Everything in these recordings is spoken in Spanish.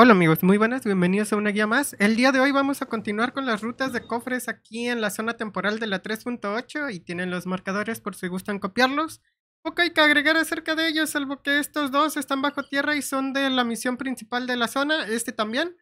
Hola amigos, muy buenas, bienvenidos a una guía más. El día de hoy vamos a continuar con las rutas de cofres aquí en la zona temporal de la 3.8 y tienen los marcadores por si gustan copiarlos. Poco hay que agregar acerca de ellos, salvo que estos dos están bajo tierra y son de la misión principal de la zona, este también.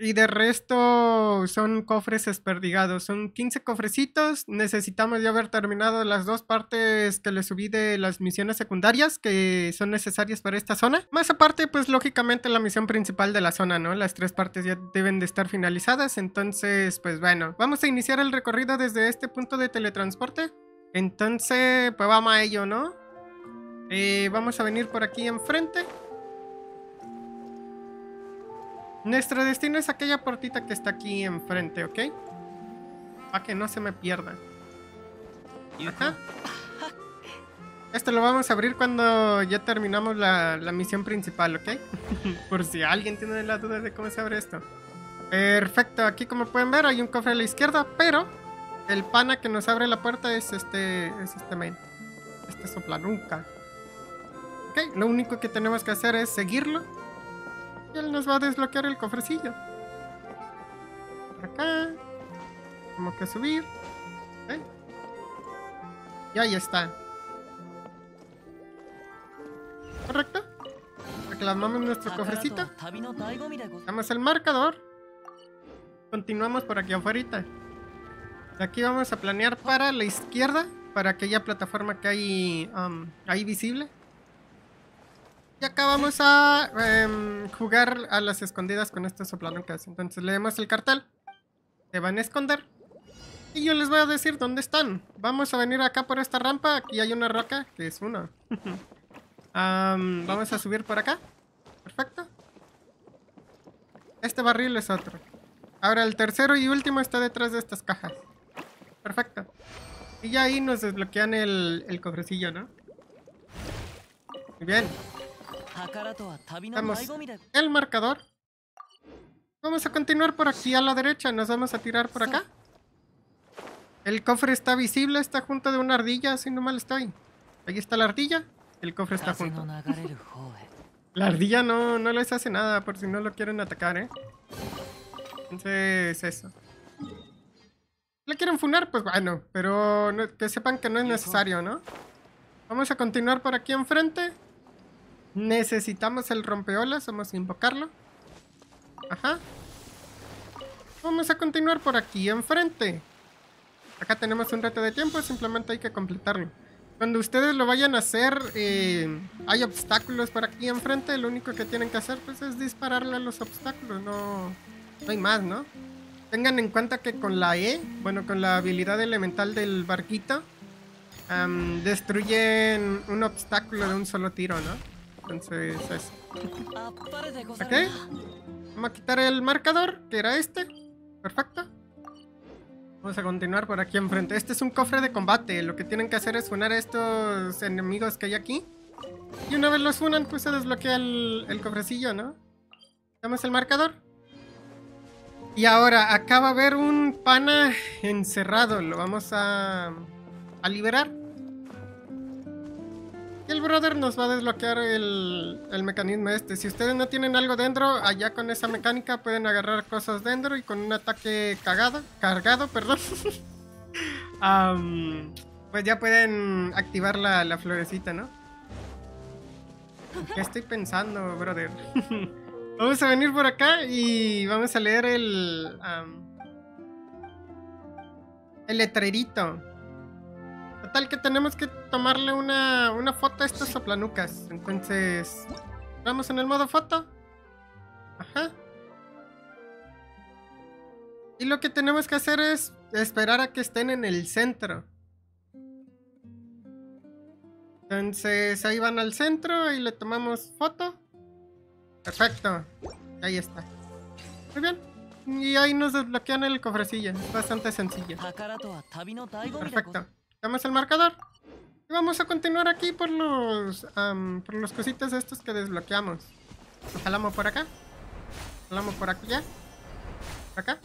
Y de resto son cofres esperdigados, son 15 cofrecitos, necesitamos ya haber terminado las dos partes que le subí de las misiones secundarias que son necesarias para esta zona. Más aparte, pues lógicamente la misión principal de la zona, ¿no? Las tres partes ya deben de estar finalizadas, entonces pues bueno, vamos a iniciar el recorrido desde este punto de teletransporte. Entonces, pues vamos a ello, ¿no? Eh, vamos a venir por aquí enfrente. Nuestro destino es aquella portita que está aquí enfrente, ¿ok? Para que no se me pierda. Ajá. Esto lo vamos a abrir cuando ya terminamos la, la misión principal, ¿ok? Por si alguien tiene la duda de cómo se abre esto. Perfecto, aquí como pueden ver hay un cofre a la izquierda, pero el pana que nos abre la puerta es este, es este main. Este soplanunca. Ok, lo único que tenemos que hacer es seguirlo. Y él nos va a desbloquear el cofrecillo. Por acá. Como que subir. Y ahí está. ¿Correcto? Reclamamos nuestro cofrecito. Damos el marcador. Continuamos por aquí afuera. Aquí vamos a planear para la izquierda, para aquella plataforma que hay um, ahí visible. Y acá vamos a em, jugar a las escondidas con estos soplanucas. Entonces leemos el cartel. Se van a esconder. Y yo les voy a decir dónde están. Vamos a venir acá por esta rampa. Aquí hay una roca, que es uno. vamos a subir por acá. Perfecto. Este barril es otro. Ahora el tercero y último está detrás de estas cajas. Perfecto. Y ya ahí nos desbloquean el, el cofrecillo, ¿no? Muy bien. Tenemos el marcador. Vamos a continuar por aquí a la derecha. Nos vamos a tirar por acá. El cofre está visible, está junto de una ardilla, así no mal estoy. Ahí está la ardilla, el cofre está junto. La ardilla no, no les hace nada por si no lo quieren atacar, ¿eh? Entonces, eso. ¿Le quieren funar? Pues bueno, pero que sepan que no es necesario, ¿no? Vamos a continuar por aquí enfrente. Necesitamos el rompeolas, vamos a invocarlo. Ajá. Vamos a continuar por aquí enfrente. Acá tenemos un reto de tiempo, simplemente hay que completarlo. Cuando ustedes lo vayan a hacer, eh, hay obstáculos por aquí enfrente, lo único que tienen que hacer pues es dispararle a los obstáculos, no, no hay más, ¿no? Tengan en cuenta que con la E, bueno, con la habilidad elemental del barquito, destruyen un obstáculo de un solo tiro, ¿no? Entonces, eso. ¿Ok? Vamos a quitar el marcador, que era este. Perfecto. Vamos a continuar por aquí enfrente. Este es un cofre de combate. Lo que tienen que hacer es unar a estos enemigos que hay aquí. Y una vez los unan, pues se desbloquea el, el cofrecillo, ¿no? Damos el marcador. Y ahora, acá va a haber un pana encerrado. Lo vamos a, a liberar. El brother nos va a desbloquear el, el, mecanismo este. Si ustedes no tienen algo dentro, allá con esa mecánica pueden agarrar cosas dentro y con un ataque cagado, cargado, perdón. pues ya pueden activar la, la florecita, ¿no? ¿Qué estoy pensando, brother? Vamos a venir por acá y vamos a leer el. el letrerito. Total que tenemos que tomarle una, una foto a estos soplanucas. Entonces. Vamos en el modo foto. Ajá. Y lo que tenemos que hacer es esperar a que estén en el centro. Entonces ahí van al centro y le tomamos foto. Perfecto. Ahí está. Muy bien. Y ahí nos desbloquean el cofrecillo. Es bastante sencillo. Perfecto. Damos el marcador. Y vamos a continuar aquí por los por los cositas estos que desbloqueamos. jalamos por acá. Jalamos por aquí ya. Por acá.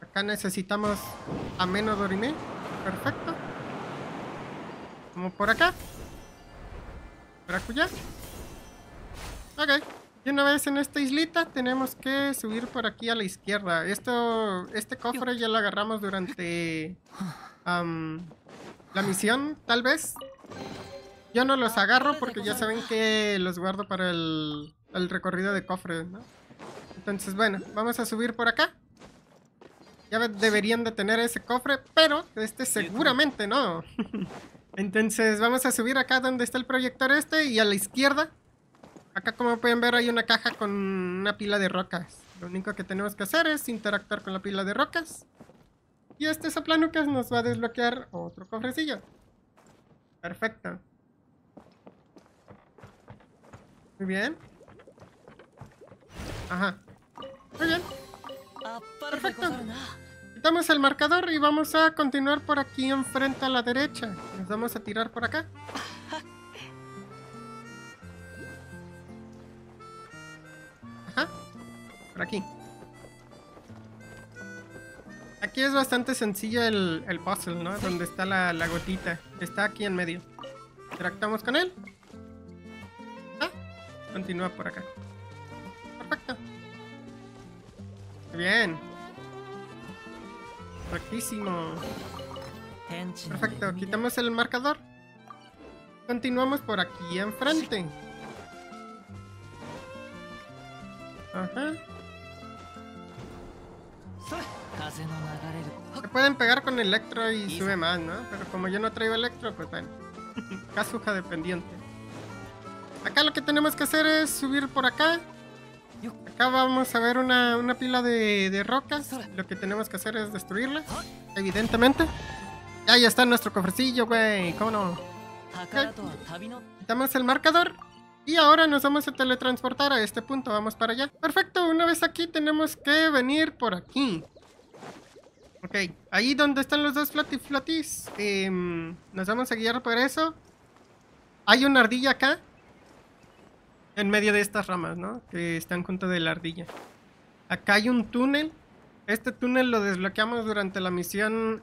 Acá necesitamos ameno dorime. Perfecto. Vamos por acá. Maracuya. Ok. Y una vez en esta islita tenemos que subir por aquí a la izquierda. Esto, este cofre ya lo agarramos durante la misión, tal vez. Yo no los agarro porque ya saben que los guardo para el, el recorrido de cofres, ¿no? Entonces, bueno, vamos a subir por acá. Ya deberían de tener ese cofre, pero este seguramente no. Entonces vamos a subir acá donde está el proyector este y a la izquierda Acá como pueden ver hay una caja con una pila de rocas. Lo único que tenemos que hacer es interactuar con la pila de rocas. Y este soplanucas nos va a desbloquear otro cofrecillo. Perfecto. Muy bien. Ajá. Muy bien. Perfecto. Quitamos el marcador y vamos a continuar por aquí enfrente a la derecha. Nos vamos a tirar por acá. por aquí. Aquí es bastante sencillo el, el puzzle, ¿no? Donde está la, la, gotita. Está aquí en medio. Interactuamos con él. Ah, continúa por acá. Perfecto. Bien. Perfectísimo. Perfecto, quitamos el marcador. Continuamos por aquí enfrente. Ajá. Se pueden pegar con electro y sube más, ¿no? Pero como yo no traigo electro, pues bueno. Casuja dependiente. Acá lo que tenemos que hacer es subir por acá. Acá vamos a ver una, pila de, rocas. Lo que tenemos que hacer es destruirla. Evidentemente. Ahí está nuestro cofrecillo, güey. ¿Cómo no? Quitamos el marcador. Y ahora nos vamos a teletransportar a este punto. Vamos para allá. Perfecto. Una vez aquí tenemos que venir por aquí. Ok, ahí donde están los dos flatiflatis, eh, nos vamos a guiar por eso. Hay una ardilla acá. En medio de estas ramas, ¿no? Que están junto de la ardilla. Acá hay un túnel. Este túnel lo desbloqueamos durante la misión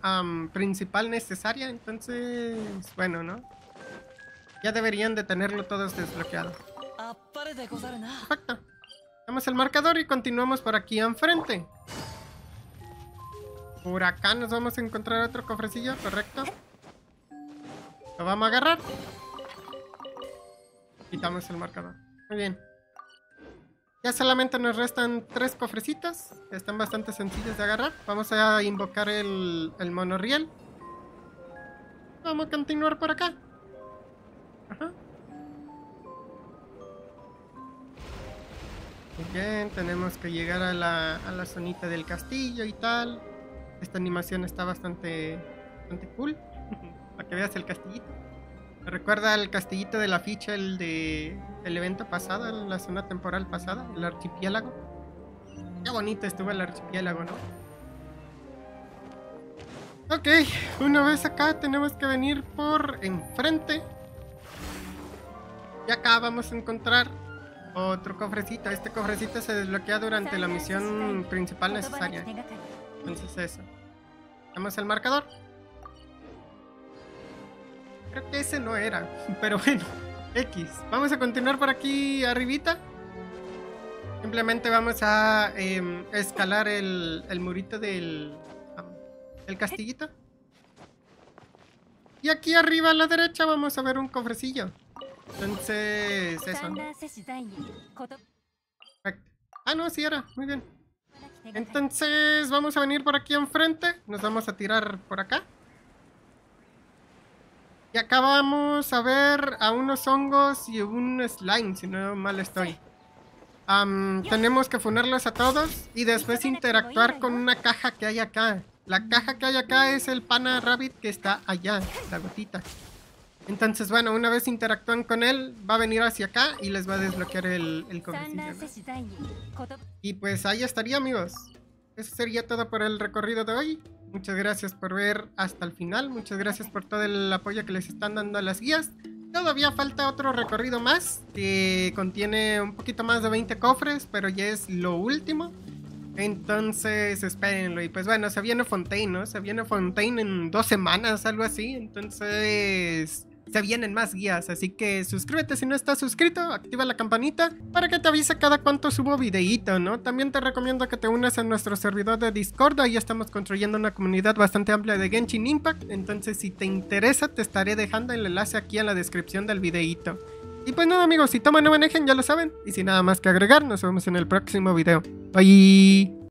principal necesaria. Entonces, bueno, ¿no? Ya deberían de tenerlo todos desbloqueado. Perfecto. Damos el marcador y continuamos por aquí enfrente. Por acá nos vamos a encontrar otro cofrecillo, correcto. Lo vamos a agarrar. Quitamos el marcador. Muy bien. Ya solamente nos restan tres cofrecitos. Que están bastante sencillos de agarrar. Vamos a invocar el, el monorriel. Vamos a continuar por acá. Bien, tenemos que llegar a la, a la zonita del castillo y tal. Esta animación está bastante, bastante cool. Para que veas el castillito. Me recuerda al castillito de la ficha, el de el evento pasado, la zona temporal pasada, el archipiélago. Qué bonito estuvo el archipiélago, ¿no? Ok, una vez acá tenemos que venir por enfrente. Y acá vamos a encontrar otro cofrecito. Este cofrecito se desbloquea durante la misión principal necesaria. Entonces eso. Damos el marcador. Creo que ese no era. Pero bueno. X. Vamos a continuar por aquí arribita. Simplemente vamos a em, escalar el, el, murito del el castillito. Y aquí arriba a la derecha vamos a ver un cofrecillo. Entonces, eso. Ah, no, sí era. Muy bien. Entonces vamos a venir por aquí enfrente. Nos vamos a tirar por acá. Y acá vamos a ver a unos hongos y un slime, si no mal estoy. tenemos que ponerlos a todos y después interactuar con una caja que hay acá. La caja que hay acá es el pana rabbit que está allá, la gotita. Entonces, bueno, una vez interactúan con él, va a venir hacia acá y les va a desbloquear el, el Y pues ahí estaría, amigos. Eso sería todo por el recorrido de hoy. Muchas gracias por ver hasta el final. Muchas gracias por todo el apoyo que les están dando a las guías. Todavía falta otro recorrido más que contiene un poquito más de 20 cofres, pero ya es lo último. Entonces, espérenlo. Y pues bueno, se viene Fontaine, ¿no? Se viene Fontaine en dos semanas, algo así. Entonces, se vienen más guías, así que suscríbete si no estás suscrito, activa la campanita para que te avise cada cuánto subo videíto, ¿no? También te recomiendo que te unas a nuestro servidor de Discord, ahí estamos construyendo una comunidad bastante amplia de Genshin Impact, entonces si te interesa te estaré dejando el enlace aquí en la descripción del videíto. Y pues nada amigos, si toman no manejen ya lo saben, y sin nada más que agregar, nos vemos en el próximo video. Bye.